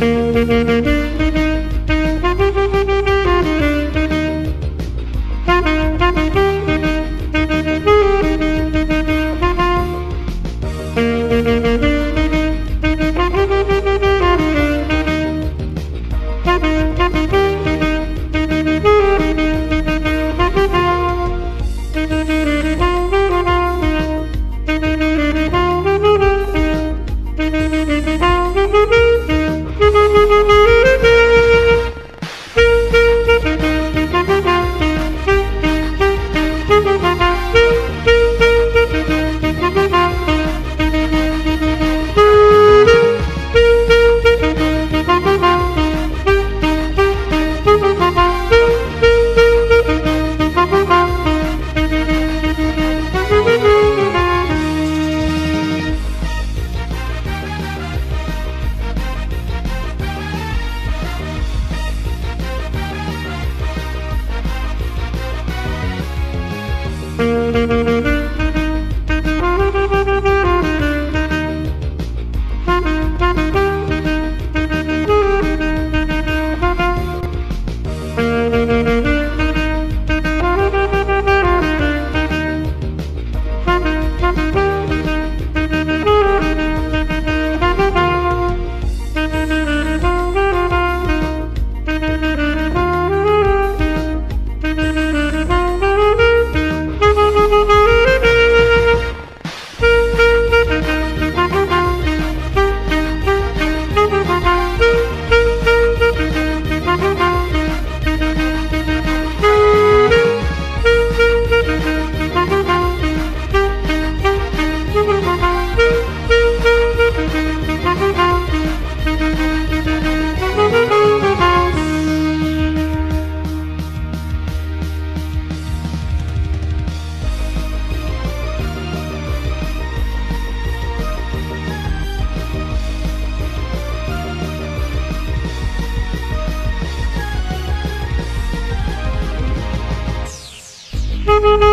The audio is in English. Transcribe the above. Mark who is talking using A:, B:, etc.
A: Thank you. you. Thank you.